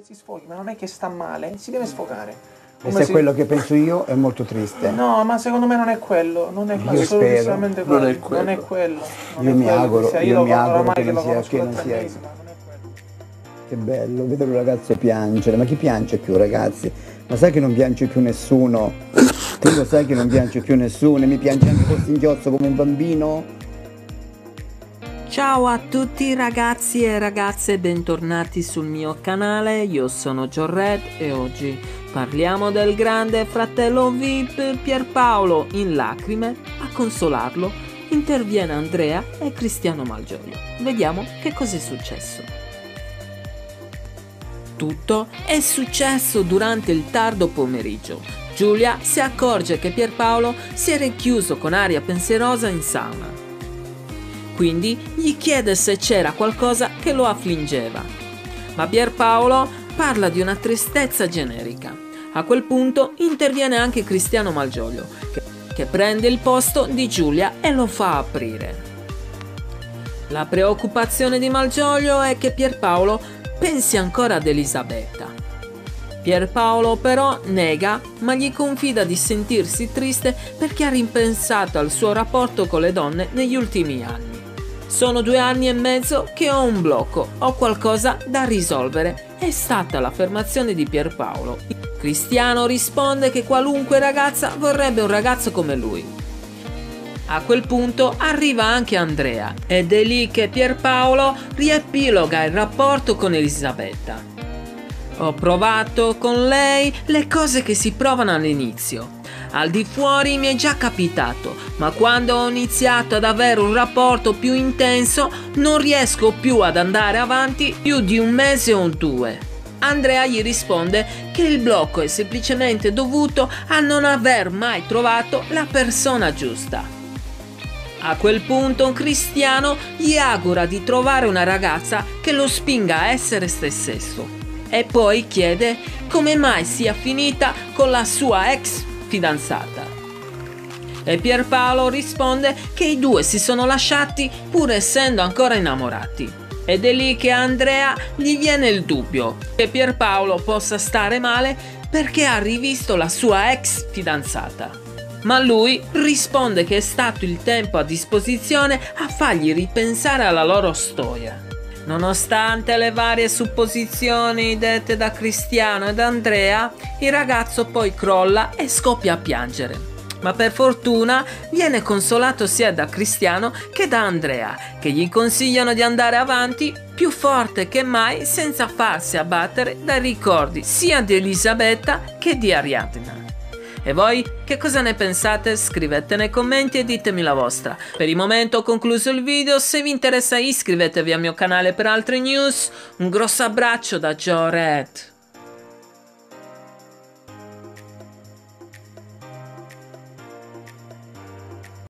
che si sfoghi, ma non è che sta male, si deve sfogare. E Come se si- quello che penso io è molto triste. No, ma secondo me non è quello, non è Io assolutamente quello. Non è quello. Non è quello. non Io è mi quello. auguro- Sia io lo- mi auguro oramai che non lo sia- conosco che non sia- è. Che bello vedere un ragazzo piangere, ma chi piange più ragazzi? Ma sai che non piange più nessuno? Tu lo sai che non piange più nessuno e mi piange anche col singhiozzo come un bambino? Ciao a tutti ragazzi e ragazze, bentornati sul mio canale, io sono Giorred e oggi parliamo del grande fratello VIP Pierpaolo. In lacrime, a consolarlo, interviene Andrea e Cristiano Malgioglio. Vediamo che cosa è successo. Tutto è successo durante il tardo pomeriggio. Giulia si accorge che Pierpaolo si è rinchiuso con aria pensierosa in sauna quindi gli chiede se c'era qualcosa che lo affliggeva. Ma Pierpaolo parla di una tristezza generica. A quel punto interviene anche Cristiano Malgioglio, che, che prende il posto di Giulia e lo fa aprire. La preoccupazione di Malgioglio è che Pierpaolo pensi ancora ad Elisabetta. Pierpaolo però nega, ma gli confida di sentirsi triste perché ha ripensato al suo rapporto con le donne negli ultimi anni. Sono due anni e mezzo che ho un blocco, ho qualcosa da risolvere. È stata l'affermazione di Pierpaolo. Cristiano risponde che qualunque ragazza vorrebbe un ragazzo come lui. A quel punto arriva anche Andrea ed è lì che Pierpaolo riepiloga il rapporto con Elisabetta. Ho provato con lei le cose che si provano all'inizio. Al di fuori mi è già capitato, ma quando ho iniziato ad avere un rapporto più intenso non riesco più ad andare avanti più di un mese o due. Andrea gli risponde che il blocco è semplicemente dovuto a non aver mai trovato la persona giusta. A quel punto Cristiano gli augura di trovare una ragazza che lo spinga a essere se stesso e poi chiede come mai sia finita con la sua ex fidanzata. E Pierpaolo risponde che i due si sono lasciati pur essendo ancora innamorati. Ed è lì che a Andrea gli viene il dubbio che Pierpaolo possa stare male perché ha rivisto la sua ex fidanzata. Ma lui risponde che è stato il tempo a disposizione a fargli ripensare alla loro storia. Nonostante le varie supposizioni dette da Cristiano ed Andrea, il ragazzo poi crolla e scoppia a piangere. Ma per fortuna viene consolato sia da Cristiano che da Andrea, che gli consigliano di andare avanti più forte che mai senza farsi abbattere dai ricordi sia di Elisabetta che di Ariadna. E voi che cosa ne pensate? Scrivete nei commenti e ditemi la vostra. Per il momento ho concluso il video, se vi interessa iscrivetevi al mio canale per altre news. Un grosso abbraccio da Joe Red.